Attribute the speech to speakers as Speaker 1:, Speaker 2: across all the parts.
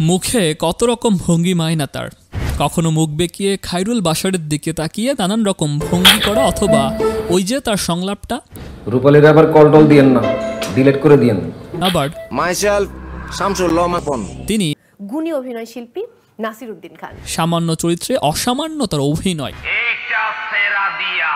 Speaker 1: মুখে কত রকম ভঙ্গিমায় না তার? কখনো মুখ বেঁকিয়ে খাইরুল বাসারের দিকে তাকিয়ে নানান রকম ভঙ্গি করা অথবা ওই যে তার সংলাপটা?
Speaker 2: রূপালীর আবার কল টল দিয়েন না ডিলেট করে দিয়েন।
Speaker 1: আবার?
Speaker 3: মাইসেলফ শামসুল্লাহ মাপন
Speaker 1: তিনি
Speaker 4: গুণী অভিনয় শিল্পী নাসির উদ্দিন খান।
Speaker 1: সামান্য চরিত্রে অসামান্য তার অভিনয়।
Speaker 5: এইটা সেরা দিয়া।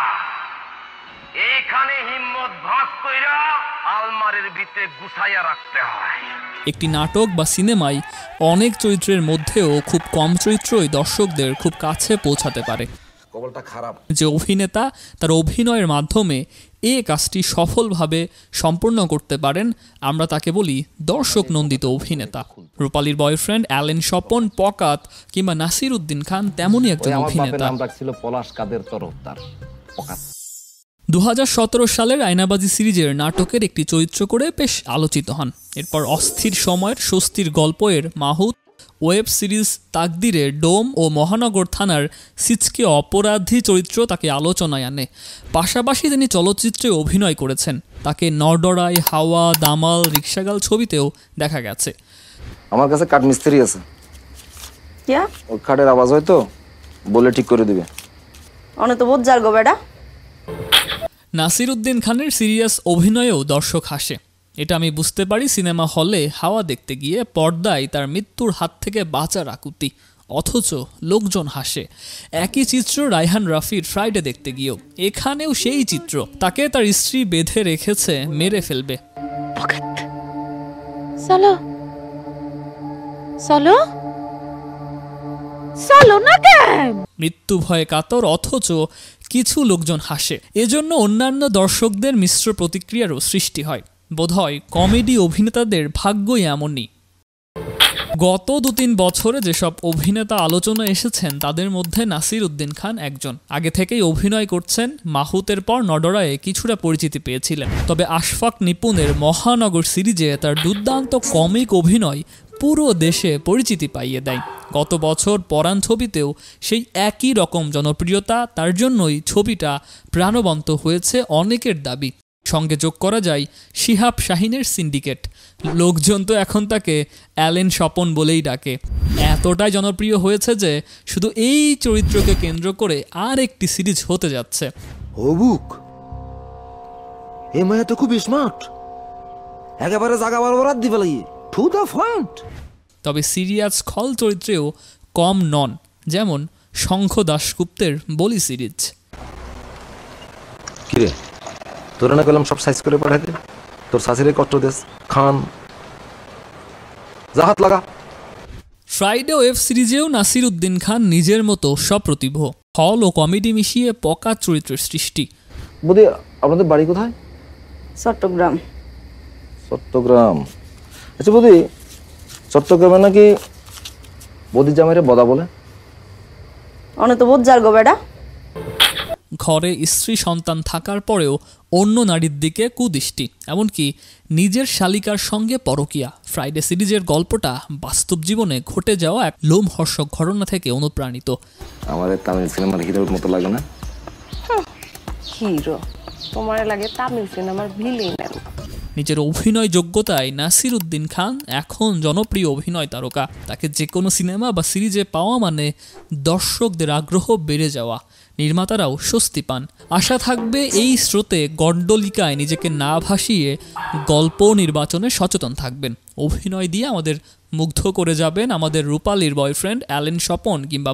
Speaker 5: এইখানে হিম্মত ভাগ কইরা আলমারির ভিতরে গুছাইয়া রাখতে হয়।
Speaker 1: একটি নাটক বা সিনেমায় অনেক চরিত্রের মধ্যেও খুব কম চরিত্রই দর্শকদের খুব কাছে পৌঁছাতে পারে।
Speaker 3: কবলটা খারাপ।
Speaker 1: যে অভিনেতা তার অভিনয়ের মাধ্যমে এ কাজটি সফলভাবে সম্পূর্ণ করতে পারেন আমরা তাকে বলি দর্শক নন্দিত অভিনেতা। রূপালীর বয়ফ্রেন্ড অ্যালেন স্বপন পকাত কিংবা নাসির উদ্দিন খান তেমনই একজন অভিনেতা।
Speaker 2: নাম রাখছিল পলাশ কাদের তরফদার। পকাত।
Speaker 1: দু হাজার সতেরো সালের আয়নাবাজি সিরিজের নাটকের একটি চরিত্র করে বেশ আলোচিত হন। এরপর অস্থির সময়ের স্বস্তির গল্পের মাহুত ওয়েব সিরিজ তাকদিরে ডোম ও মহানগর থানার সিচকে অপরাধী চরিত্র তাকে আলোচনায় আনে। পাশাপাশি তিনি চলচ্চিত্রে অভিনয় করেছেন। তাকে নরডরাই হাওয়া দামাল রিক্সাগাল ছবিতেও দেখা গেছে।
Speaker 3: আমার কাছে কাঠ মিস্ত্রি আছে। কাঠের আওয়াজ হয়তো বলে ঠিক করে দিবে।
Speaker 6: অনে তো বোঝ গো বেটা।
Speaker 1: নাসির উদ্দিন খানের সিরিয়াস অভিনয়েও দর্শক হাসে। এটা আমি বুঝতে পারি সিনেমা হলে হাওয়া দেখতে গিয়ে পর্দায় তার মৃত্যুর হাত থেকে বাঁচার আকুতি, অথচ লোকজন হাসে। একই চিত্র রায়হান রাফির ফ্রাইডে দেখতে গিয়েও। এখানেও সেই চিত্র, তাকে তার স্ত্রী বেঁধে রেখেছে, মেরে ফেলবে।
Speaker 7: চলো। চলো। চলো না কেন?
Speaker 1: মৃত্যু ভয়ে কাতর, অথচ কিছু লোকজন হাসে। এজন্য অন্যান্য দর্শকদের মিশ্র প্রতিক্রিয়ারও সৃষ্টি হয়। বোধহয় কমেডি অভিনেতাদের ভাগ্যই এমনই। গত দু তিন বছরে যেসব অভিনেতা আলোচনা এসেছেন, তাদের মধ্যে নাসির উদ্দিন খান একজন। আগে থেকেই অভিনয় করছেন, মাহুতের পর নডরায়ে কিছুটা পরিচিতি পেয়েছিলেন। তবে আশফাক নিপুণের মহানগর সিরিজে তার দুর্দান্ত কমিক অভিনয় পুরো দেশে পরিচিতি পাইয়ে দেয়। গত বছর পরাণ ছবিতেও সেই একই রকম জনপ্রিয়তা, তার জন্যই ছবিটা প্রাণবন্ত হয়েছে অনেকের দাবি। সঙ্গে যোগ করা যায় শিহাব শাহিনের সিন্ডিকেট। লোকজন তো এখন তাকে অ্যালেন স্বপন বলেই ডাকে। এতটাই জনপ্রিয় হয়েছে যে শুধু এই চরিত্রকে কেন্দ্র করে আর একটি সিরিজ হতে যাচ্ছে।
Speaker 3: হবুক। এ মায়া তো খুব স্মার্ট একেবারে জাগা বারবার দিবে লাগিয়ে। টু দ্য পয়েন্ট
Speaker 1: তবে সিরিয়াস খল চরিত্রেও কম নন যেমন শঙ্খ দাশগুপ্তের বলি সিরিজ।
Speaker 3: কিরে? তোর না করলাম সব সাইজ করে পাঠাই পাঠাতে তোর শাশুড়ি কষ্ট দেস খান। জাহাত লাগা।
Speaker 1: ফ্রাইডে ওয়েব সিরিজেও নাসির উদ্দিন খান নিজের মতো সপ্রতিভ। হল ও কমেডি মিশিয়ে পকা চরিত্রের সৃষ্টি।
Speaker 3: বুধি আপনাদের বাড়ি কোথায়?
Speaker 6: চট্টগ্রাম।
Speaker 3: চট্টগ্রাম। আচ্ছা বুধি চট্টগ্রামে নাকি বদি জামাইরে বদা বলে?
Speaker 6: অনে তো বোঝ গো বেটা।
Speaker 1: ঘরে স্ত্রী সন্তান থাকার পরেও অন্য নারীর দিকে কুদৃষ্টি এমনকি নিজের শালিকার সঙ্গে পরকিয়া। ফ্রাইডে সিরিজের গল্পটা বাস্তব জীবনে ঘটে যাওয়া এক লোমহর্ষক ঘটনা থেকে অনুপ্রাণিত।
Speaker 3: আমাদের তামিল সিনেমার হিরোর মতো লাগে না?
Speaker 4: হিরো। তোমার লাগে তামিল সিনেমার ভিলেন
Speaker 1: নিজের অভিনয় যোগ্যতায় নাসির উদ্দিন খান এখন জনপ্রিয় অভিনয় তারকা। তাকে যে কোনো সিনেমা বা সিরিজে পাওয়া মানে দর্শকদের আগ্রহ বেড়ে যাওয়া। নির্মাতারাও স্বস্তি পান। আশা থাকবে এই স্রোতে গণ্ডলিকায় নিজেকে না ভাসিয়ে গল্প নির্বাচনে সচেতন থাকবেন। অভিনয় দিয়ে আমাদের মুগ্ধ করে যাবেন আমাদের রূপালীর বয়ফ্রেন্ড অ্যালেন স্বপন কিংবা